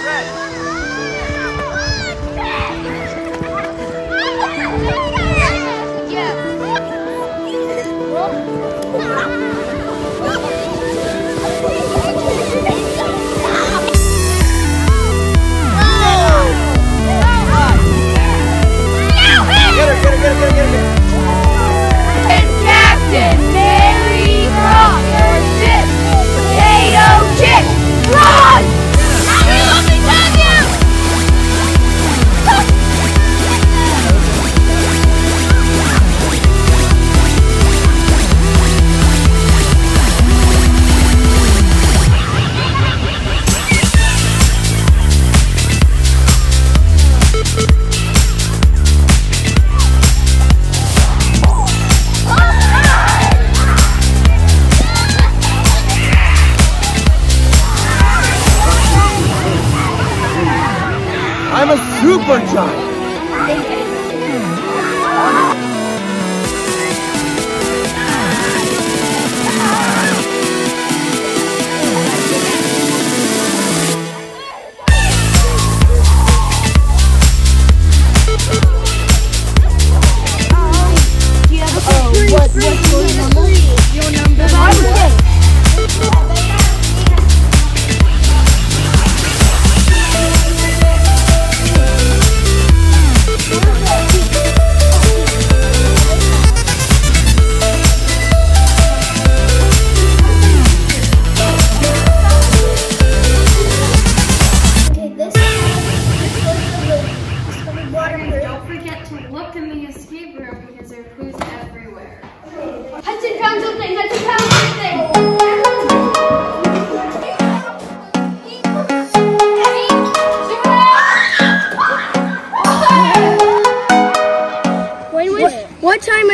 I'm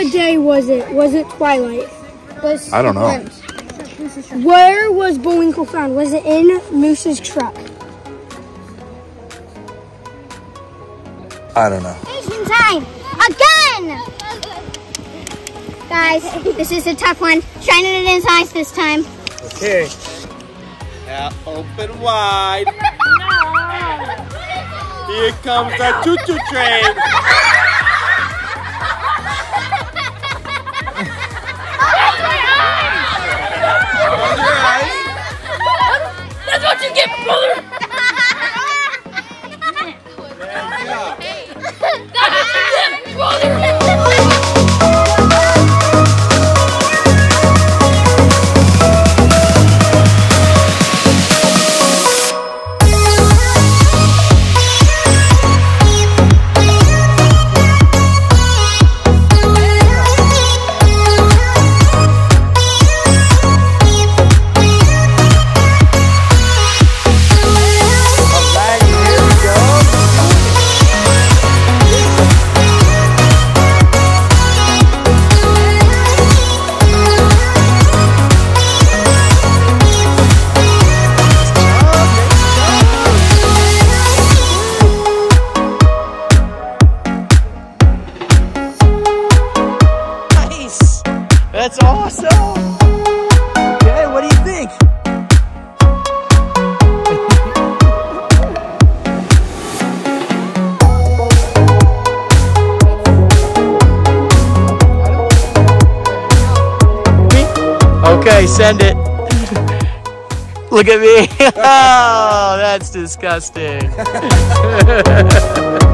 of day was it? Was it twilight? Was I don't know. Where was Bullwinkle found? Was it in Moose's truck? I don't know. Station time. Again. Guys, this is a tough one. Shining it in his eyes this time. Okay. Now open wide. Here comes the choo-choo train. Get, brother! Awesome. Okay, what do you think? Okay, send it. Look at me. Oh, that's disgusting.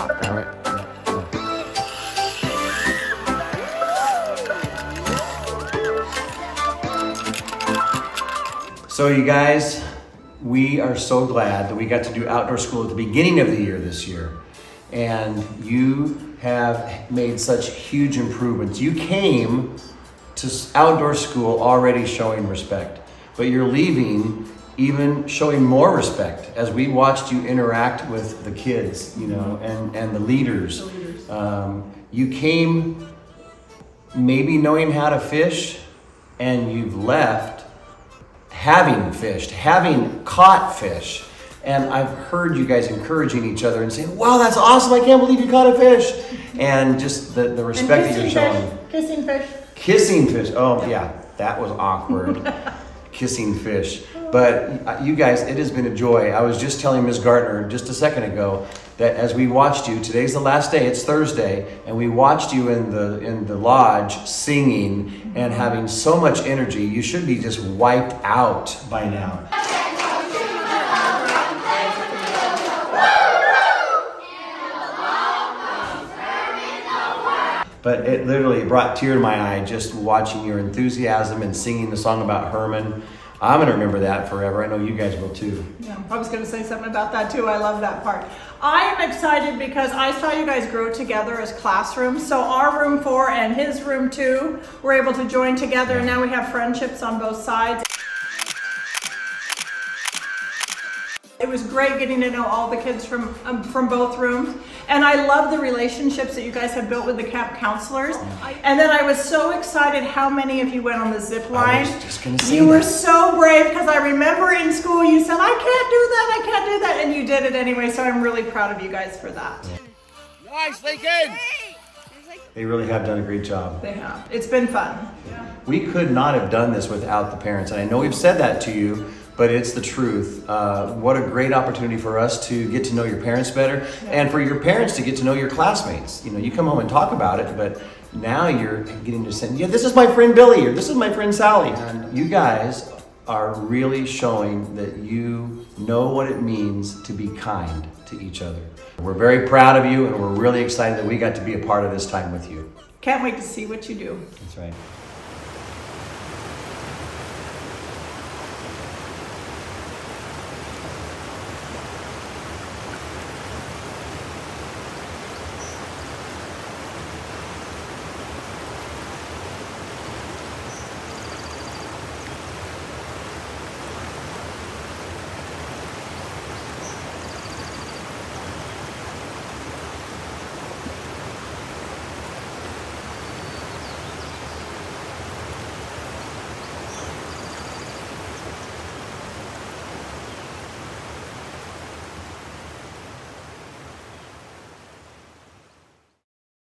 hot though. All right. So you guys, we are so glad that we got to do outdoor school at the beginning of the year this year. And you have made such huge improvements. You came to outdoor school already showing respect, but you're leaving even showing more respect as we watched you interact with the kids, you know, and, and the leaders. Um, you came maybe knowing how to fish, and you've left having fished, having caught fish. And I've heard you guys encouraging each other and saying, wow, that's awesome. I can't believe you caught a fish. And just the, the respect that you're showing. Kissing fish. Kissing fish. Oh, yeah, that was awkward. Kissing fish. But uh, you guys, it has been a joy. I was just telling Ms. Gartner just a second ago that as we watched you, today's the last day, it's Thursday, and we watched you in the in the lodge singing and having so much energy, you should be just wiped out by now. But it literally brought tear to my eye just watching your enthusiasm and singing the song about Herman. I'm gonna remember that forever. I know you guys will too. Yeah, I was going to say something about that too. I love that part. I am excited because I saw you guys grow together as classrooms. So our room four and his room two were able to join together. and Now we have friendships on both sides. It was great getting to know all the kids from um, from both rooms, and I love the relationships that you guys have built with the camp counselors. Oh, and then I was so excited how many of you went on the zip line. just gonna say you were that. so brave because I remember in school you said I can't do that, I can't do that, and you did it anyway. So I'm really proud of you guys for that. Nice, Lincoln. They really have done a great job. They have. It's been fun. We could not have done this without the parents. And I know we've said that to you, but it's the truth. Uh, what a great opportunity for us to get to know your parents better and for your parents to get to know your classmates. You know, you come home and talk about it, but now you're getting to say, yeah, this is my friend Billy or this is my friend Sally. And you guys are really showing that you know what it means to be kind to each other. We're very proud of you and we're really excited that we got to be a part of this time with you. Can't wait to see what you do. That's right.